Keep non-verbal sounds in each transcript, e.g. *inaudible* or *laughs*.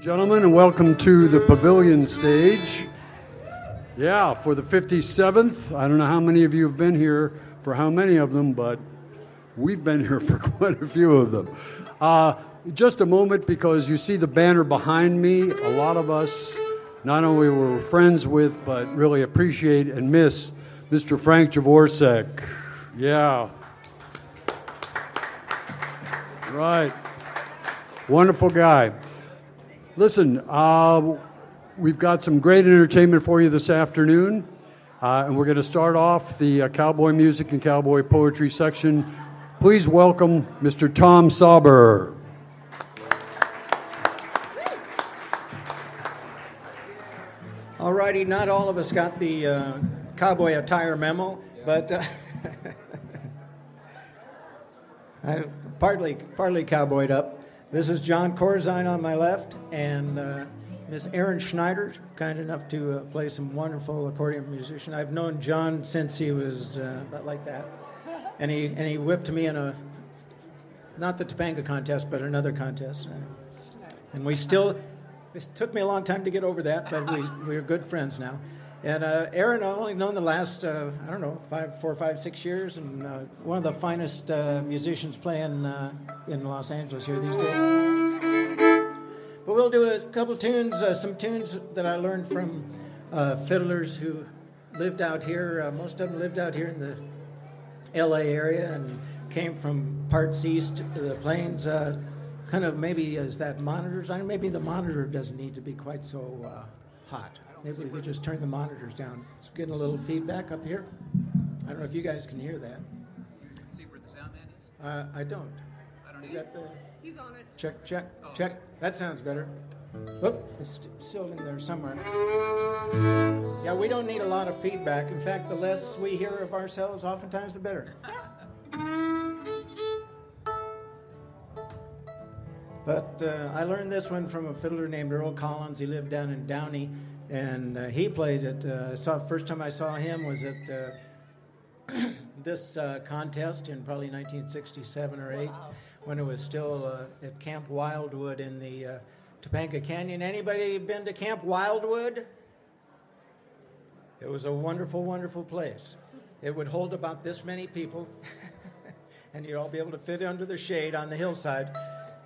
Gentlemen, and welcome to the pavilion stage. Yeah, for the 57th. I don't know how many of you have been here for how many of them, but we've been here for *laughs* quite a few of them. Uh, just a moment because you see the banner behind me. A lot of us not only were friends with, but really appreciate and miss Mr. Frank Javorsek. Yeah. Right. Wonderful guy. Listen, uh, we've got some great entertainment for you this afternoon. Uh, and we're going to start off the uh, cowboy music and cowboy poetry section. Please welcome Mr. Tom Sauber. All righty, not all of us got the uh, cowboy attire memo, but uh, *laughs* I partly partly cowboyed up. This is John Corzine on my left, and uh, Miss Erin Schneider, kind enough to uh, play some wonderful accordion musician. I've known John since he was uh, about like that, and he and he whipped me in a not the Topanga contest, but another contest, and we still. It took me a long time to get over that, but we, we're good friends now. And uh, Erin, I've only known the last, uh, I don't know, five, four, five, six years, and uh, one of the finest uh, musicians playing uh, in Los Angeles here these days. But we'll do a couple tunes, uh, some tunes that I learned from fiddlers who lived out here. most of them lived out here in the LA area and came from parts east of the plains kind of maybe as that monitors on, maybe the monitor doesn't need to be quite so hot. Maybe we could just turn the monitors down. It's getting a little feedback up here. I don't know if you guys can hear that. See where the sound man is? Uh, I don't. I don't Is either. that the He's on it. check, check, check? That sounds better. Oop, it's st- still in there somewhere. Yeah, we don't need a lot of feedback. In fact, the less we hear of ourselves, oftentimes the better. But uh, I learned this one from a fiddler named Earl Collins. He lived down in Downey, and uh, he played it. Uh, saw first time I saw him was at uh, *clears throat* this uh, contest in probably 1967 or eight, when it was still uh, at Camp Wildwood in the uh, Topanga Canyon. Anybody been to Camp Wildwood? It was a wonderful, wonderful place. It would hold about this many people, *laughs* and you'd all be able to fit under the shade on the hillside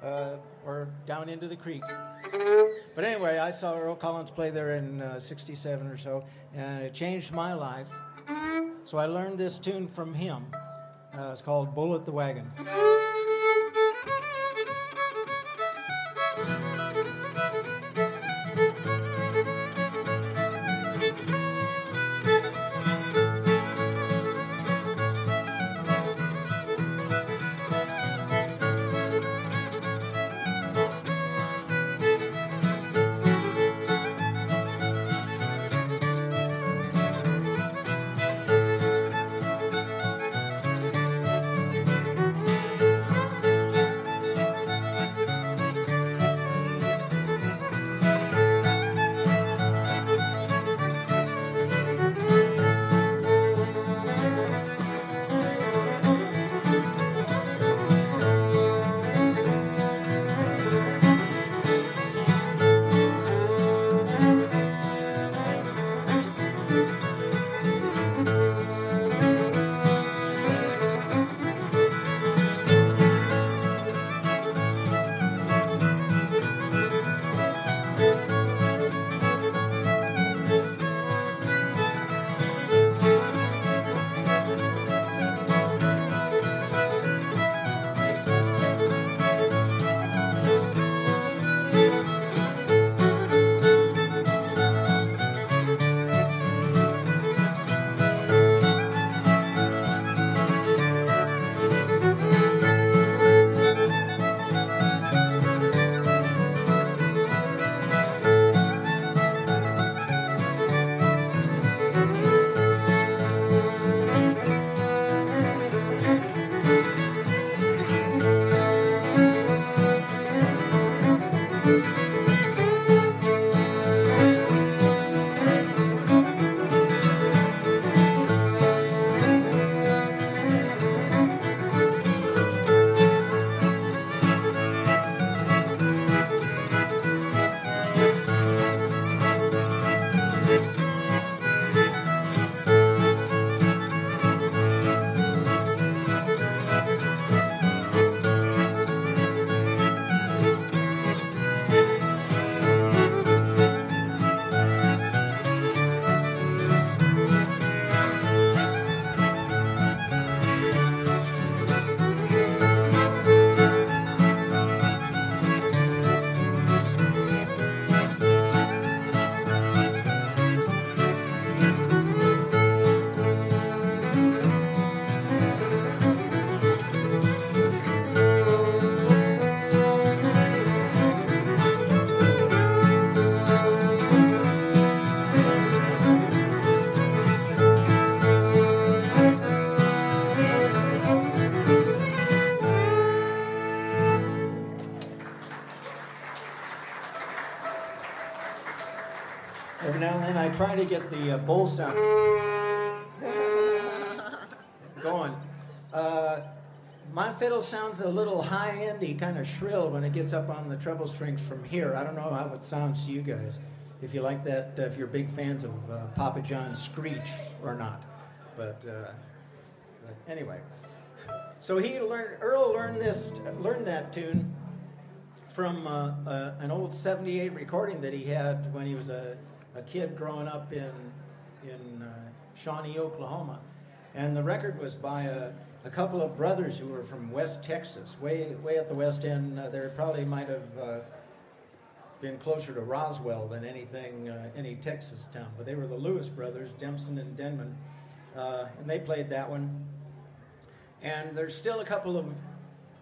uh, or down into the creek. But anyway, I saw Earl Collins play there in uh, 67 or so, and it changed my life. So I learned this tune from him. Uh, it's called Bull at the Wagon. Now and then try to get the uh, bowl sound *laughs* going. Uh, my fiddle sounds a little high endy, kind of shrill when it gets up on the treble strings from here. I don't know how it sounds to you guys. If you like that, uh, if you're big fans of uh, Papa John Creach or not. But, uh, but anyway, so he learned. Earl learned this, learned that tune from uh, uh, an old '78 recording that he had when he was a, a kid growing up in in uh, Shawnee, Oklahoma, and the record was by a a couple of brothers who were from West Texas, way way at the west end. Uh, they probably might have uh, been closer to Roswell than anything, uh, any Texas town. But they were the Lewis brothers, Dempson and Denman, uh, and they played that one. And there's still a couple of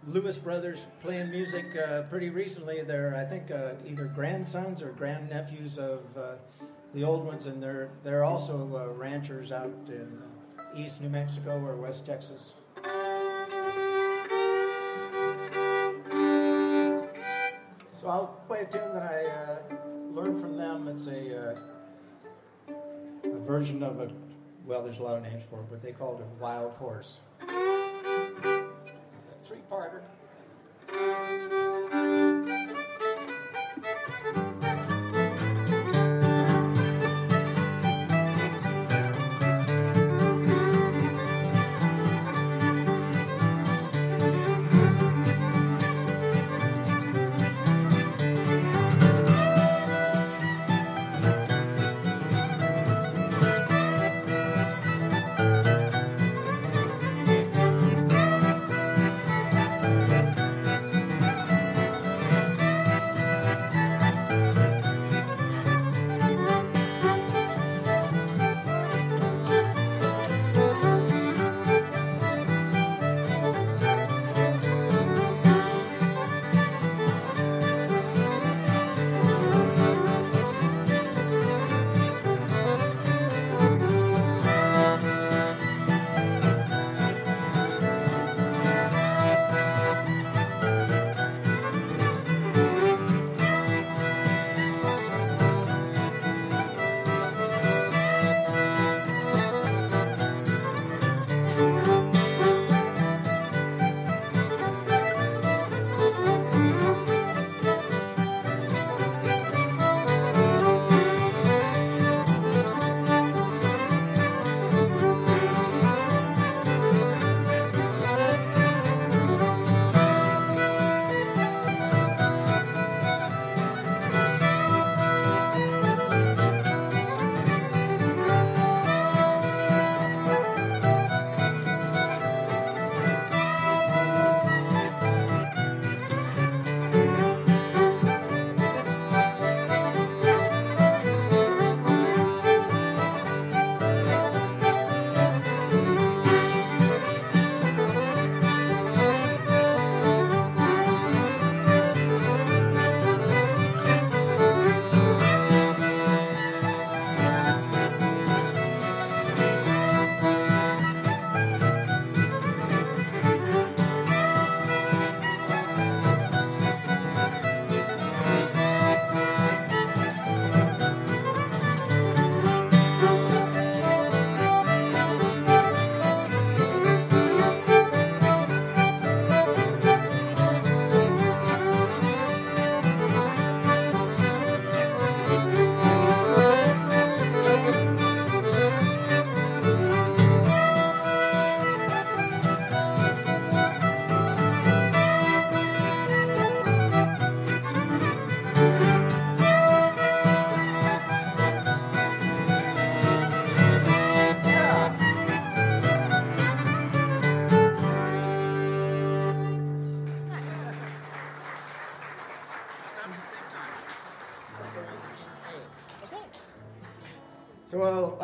Lewis brothers playing music uh, pretty recently. They're, I think, uh, either grandsons or grandnephews of the old ones, and they're they're also ranchers out in East New Mexico or West Texas. So I'll play a tune that I uh, learned from them. It's a, uh, a version of a, well, there's a lot of names for it, but they called it a wild horse.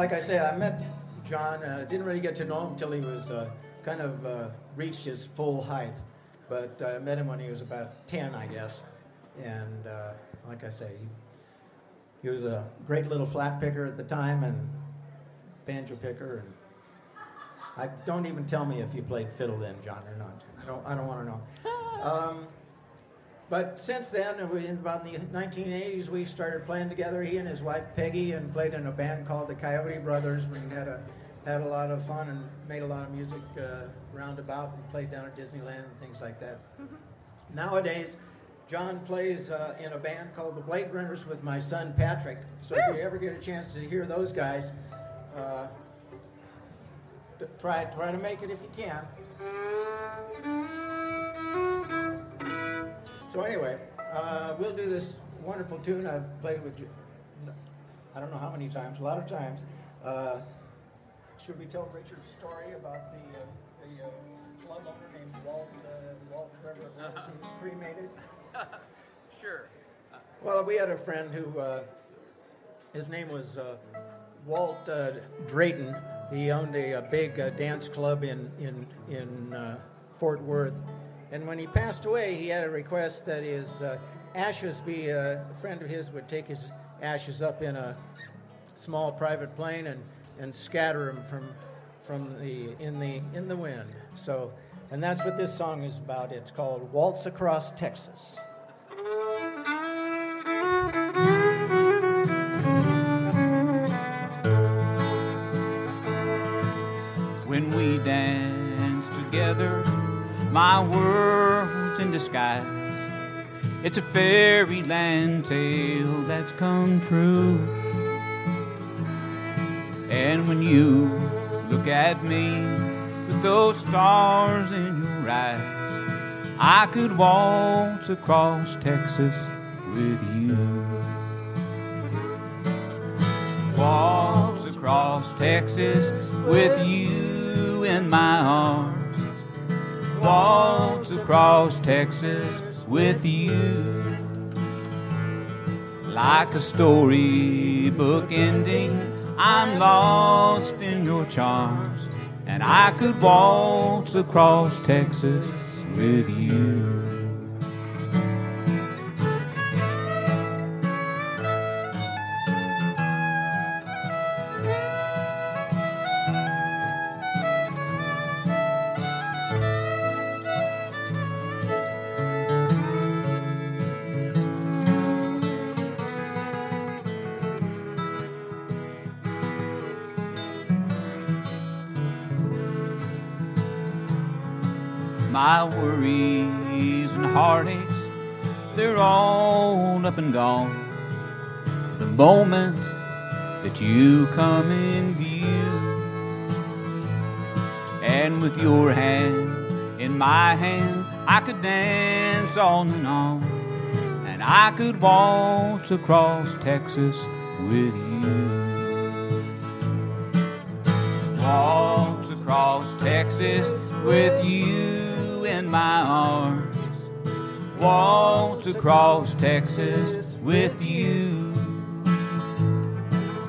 Like I say, I met John. Uh, didn't really get to know him until he was uh, kind of uh, reached his full height. But I met him when he was about 10, I guess. And uh, like I say, he, he, was a great little flat picker at the time and banjo picker. And I don't even tell me if you played fiddle then, John, or not. I don't. I don't want to know. Um, but since then, in about the 1980s, we started playing together. He and his wife Peggy, and played in a band called the Coyote Brothers. We had a had a lot of fun and made a lot of music uh, roundabout and played down at Disneyland and things like that. Nowadays, John plays uh, in a band called the Blade Runners with my son Patrick. So if you ever get a chance to hear those guys, uh, try try to make it if you can. So anyway, uh, we'll do this wonderful tune. I've played it with you. I don't know how many times, a lot of times. Uh, should we tell Richard's story about the, uh, the uh, club owner named Walt, uh, Walt Trevor who was cremated? *laughs* Sure. Well, we had a friend who, uh, his name was uh, Walt uh, Drayton. He owned a, a big uh, dance club in, in, in uh, Fort Worth. And when he passed away, he had a request that his uh, ashes be, uh, a friend of his would take his ashes up in a small private plane and, and scatter them from, from the, in, the, in the wind. So, and that's what this song is about. It's called Waltz Across Texas. When we dance together, my world's in disguise. It's a fairyland tale that's come true. And when you look at me with those stars in your eyes, I could waltz across Texas with you. Waltz across Texas with you in my arms. Waltz across Texas with you. Like a storybook ending, I'm lost in your charms. And I could waltz across Texas with you. My worries and heartaches, they're all up and gone. The moment that you come in view, and with your hand in my hand, I could dance on and on, and I could waltz across Texas with you. Waltz across Texas with you my arms. Waltz across Texas with you.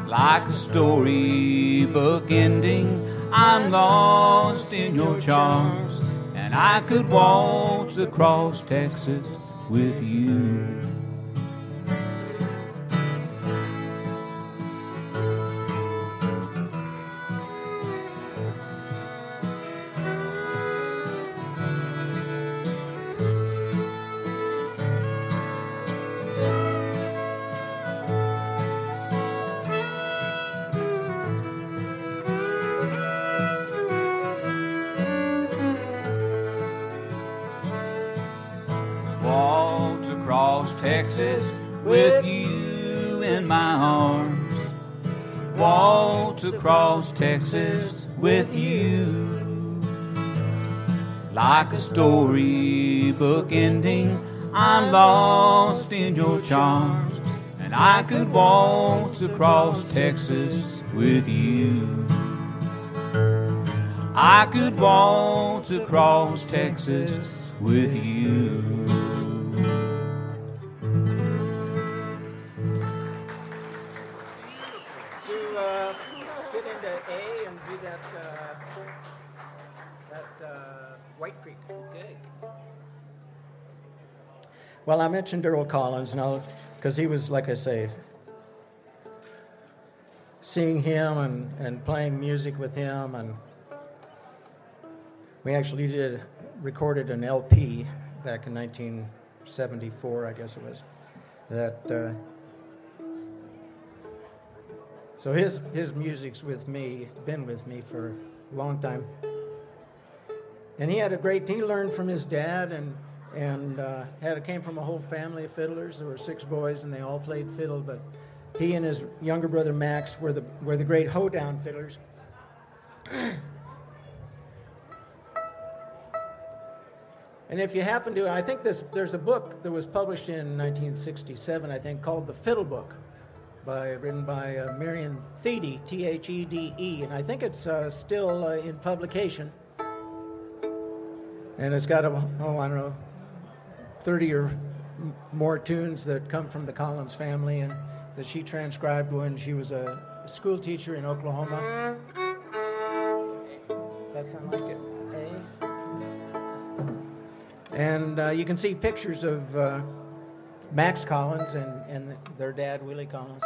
Like a storybook ending, I'm lost in your charms. And I could waltz across Texas with you. Texas with you. Like a storybook ending, I'm lost in your charms. And I could waltz across Texas with you. I could waltz across Texas with you. A and do that uh, that uh, White Creek. Okay. Well, I mentioned Earl Collins now because he was, like I say, seeing him and, and playing music with him, and we actually did recorded an LP back in 1974, I guess it was. That. Uh, so his his music's with me, been with me for a long time. And he had a great. He learned from his dad, and and uh, had came from a whole family of fiddlers. There were six boys, and they all played fiddle. But he and his younger brother Max were the were the great hoedown fiddlers. *clears throat* And if you happen to, I think this, there's a book that was published in 1967, I think, called The Fiddle Book, by, written by uh, Marion Thede, T H E D E, and I think it's uh, still uh, in publication. And it's got, a, oh, I don't know, 30 or more tunes that come from the Collins family and that she transcribed when she was a school teacher in Oklahoma. Does that sound like it? And uh, you can see pictures of uh, Max Collins and, and their dad, Willie Collins.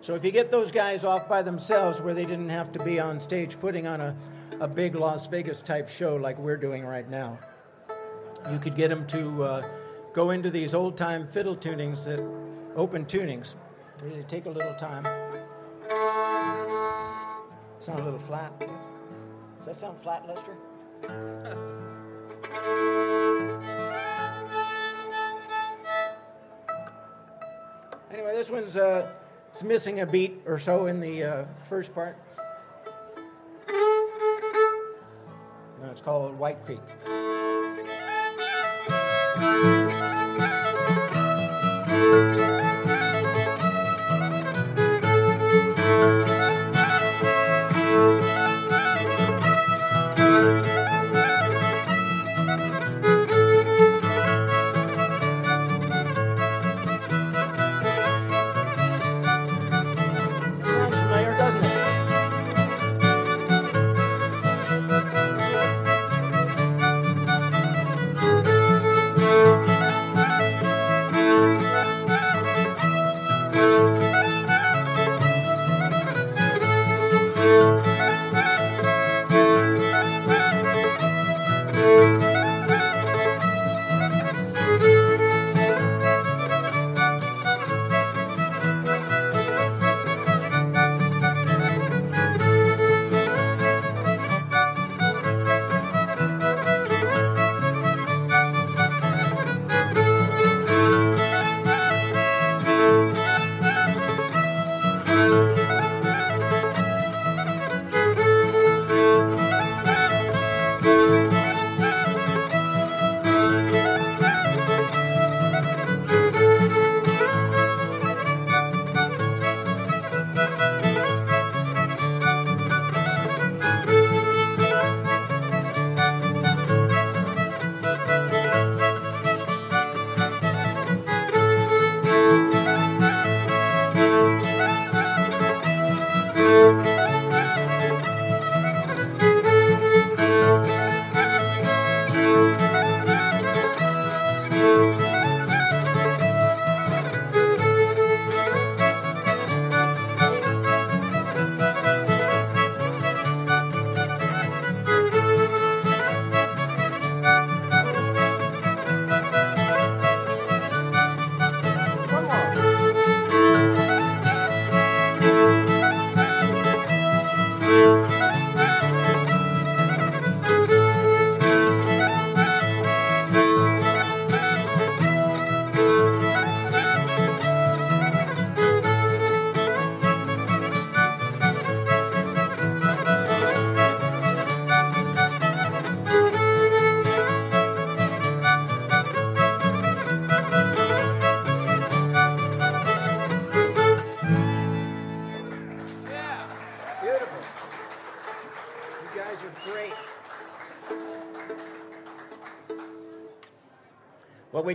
So if you get those guys off by themselves where they didn't have to be on stage putting on a, a big Las Vegas type show like we're doing right now, you could get them to uh, go into these old time fiddle tunings that open tunings. They take a little time. Sound a little flat. Does that sound flat, Lester? *laughs* anyway, this one's uh, it's missing a beat or so in the uh, first part. It's called White Creek.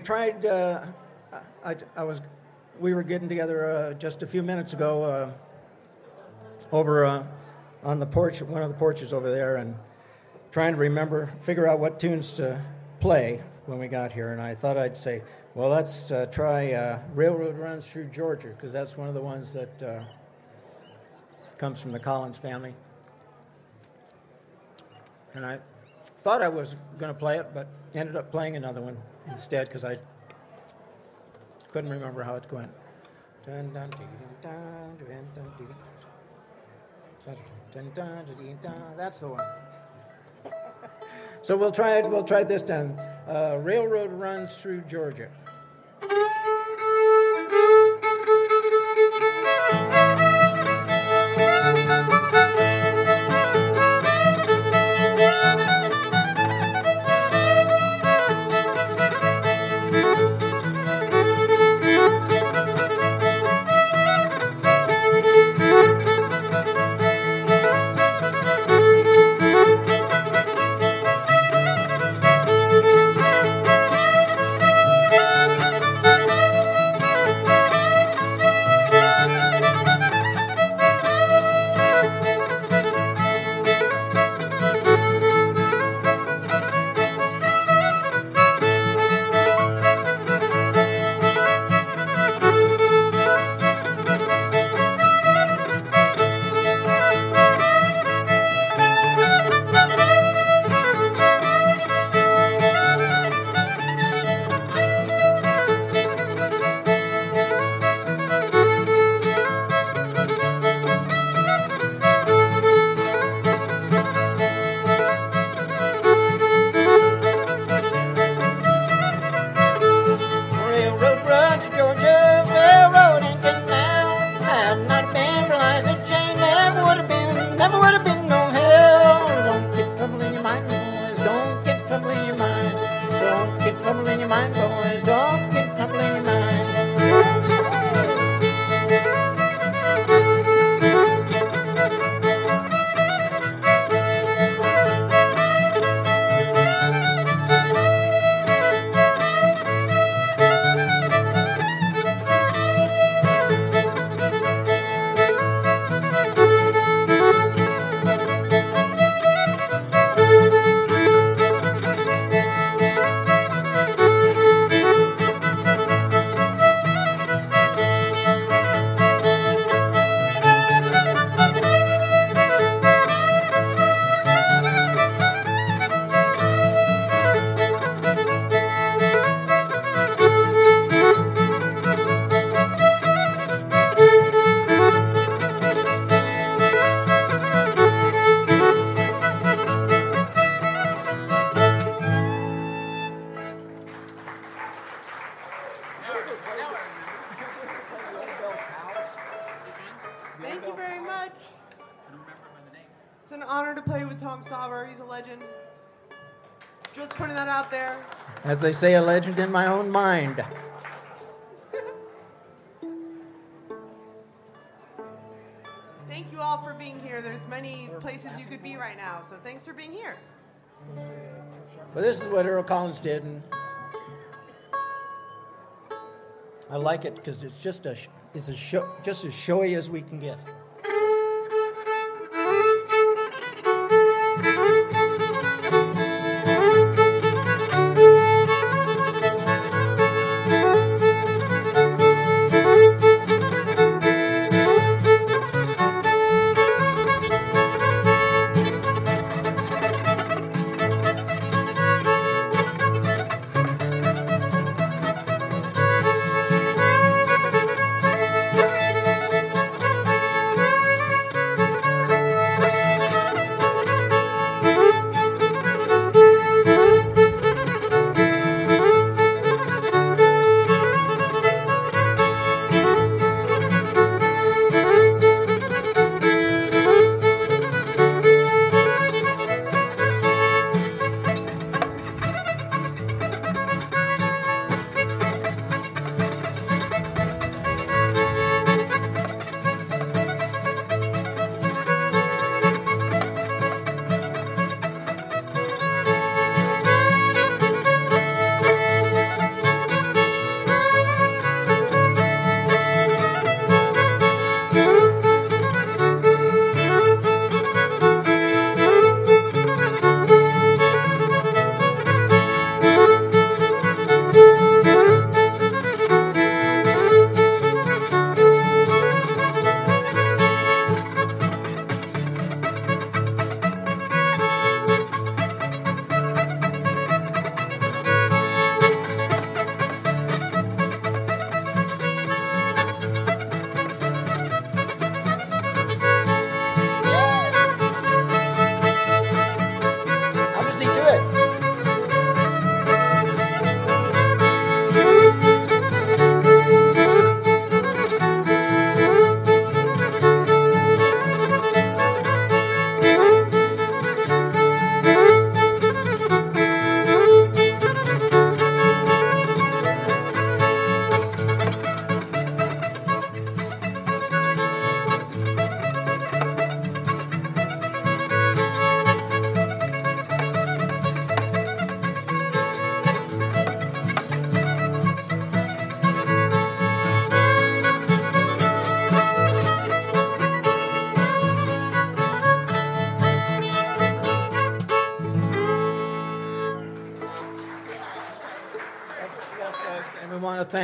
Tried. Uh, I, I was. We were getting together uh, just a few minutes ago uh, over uh, on the porch, one of the porches over there, and trying to remember, figure out what tunes to play when we got here. And I thought I'd say, well, let's uh, try uh, "Railroad Runs Through Georgia" because that's one of the ones that. Comes from the Collins family. And I, thought I was going to play it, but ended up playing another one instead because I couldn't remember how it went. That's the one. *laughs* so we'll try it. We'll try this time. Uh, railroad runs through Georgia. As they say, a legend in my own mind. Thank you all for being here. There's many places you could be right now, so thanks for being here. But this is what Earl Collins did, and I like it because it's just a it's a show, just as showy as we can get.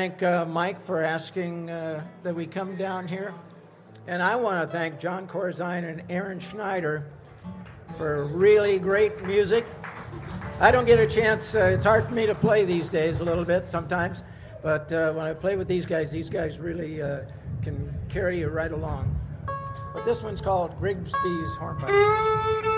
Thank uh, Mike for asking uh, that we come down here. And I want to thank John Corzine and Erin Schneider for really great music. I don't get a chance, uh, it's hard for me to play these days a little bit sometimes, but uh, when I play with these guys, these guys really uh, can carry you right along. But this one's called Grigsby's Hornpipe.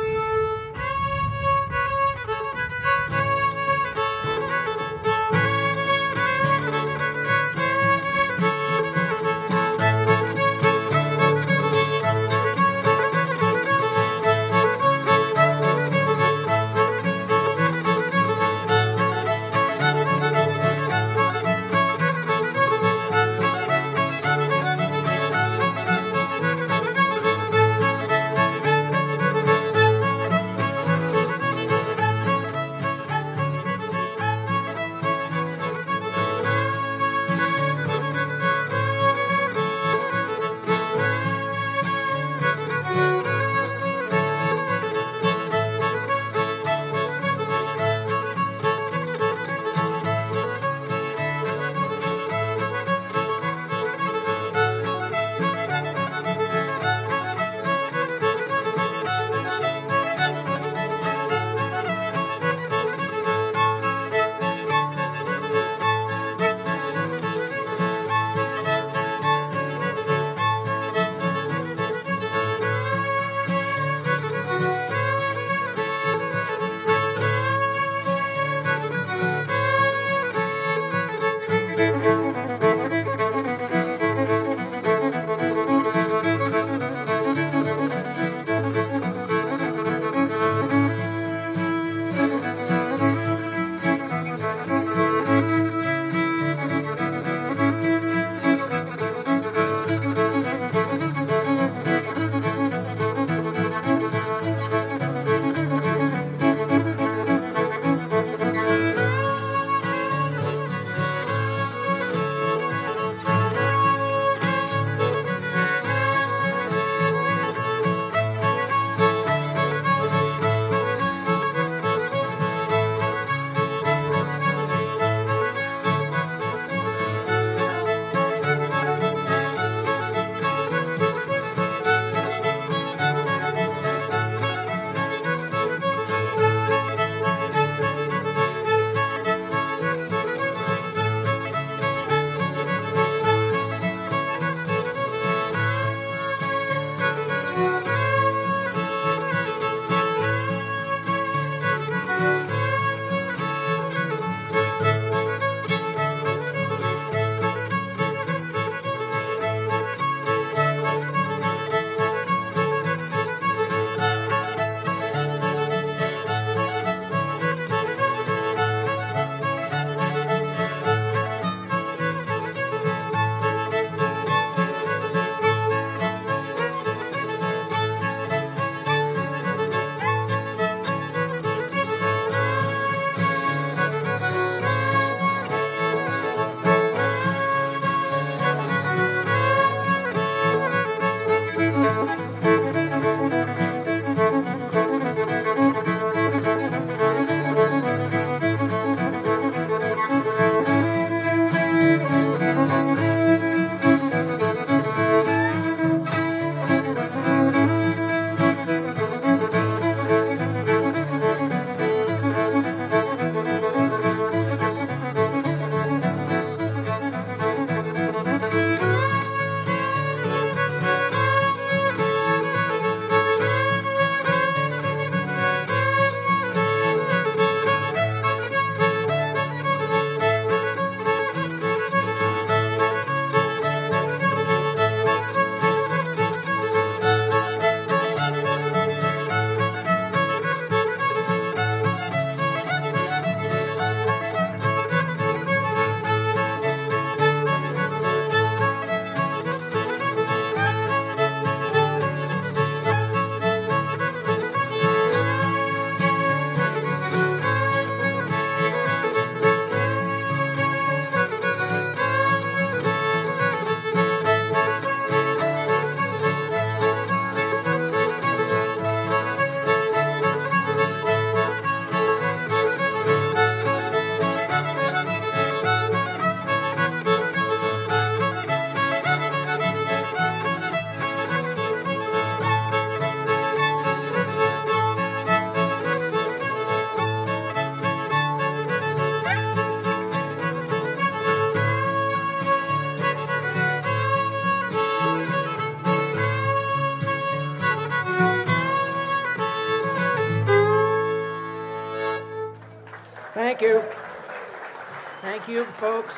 Folks.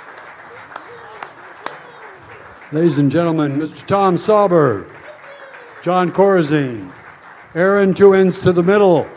Ladies and gentlemen, Mr. Tom Sauber, John Corazine, Erin two ends to the middle,